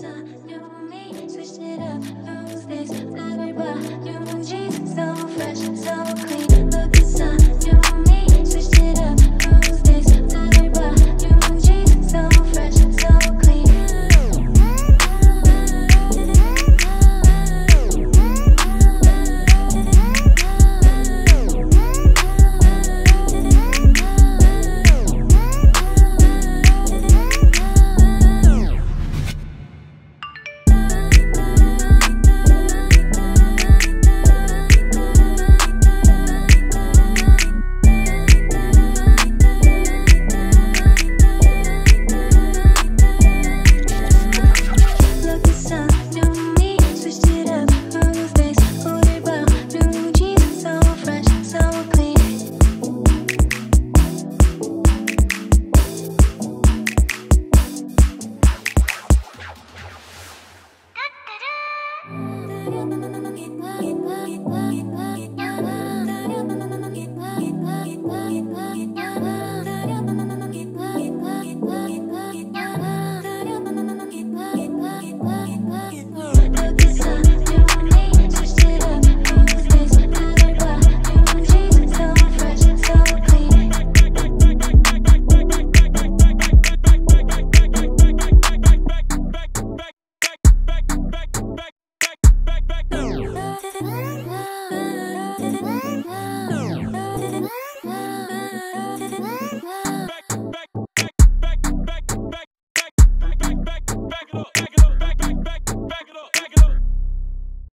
saw, knew me, switched it up.